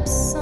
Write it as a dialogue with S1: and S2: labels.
S1: up